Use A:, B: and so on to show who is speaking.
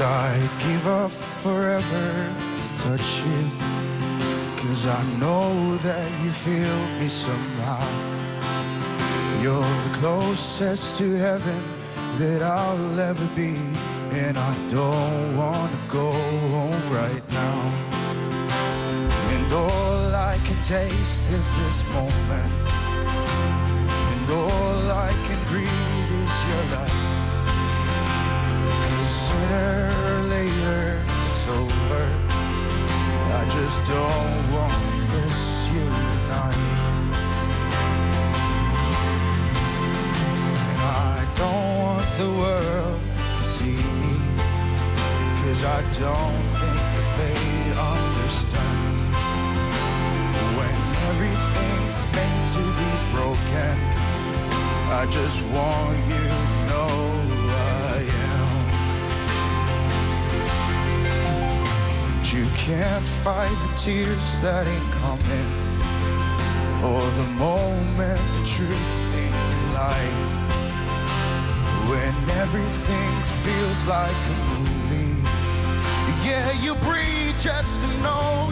A: I'd give up forever to touch you. Cause I know that you feel me somehow. You're the closest to heaven that I'll ever be. And I don't wanna go home right now. And all I can taste is this moment. Don't want. And I don't want the world to see me. Cause I don't think that they understand. When everything's meant to be broken, I just want you you can't fight the tears that ain't coming, or the moment the truth ain't light. When everything feels like a movie, yeah, you breathe just to know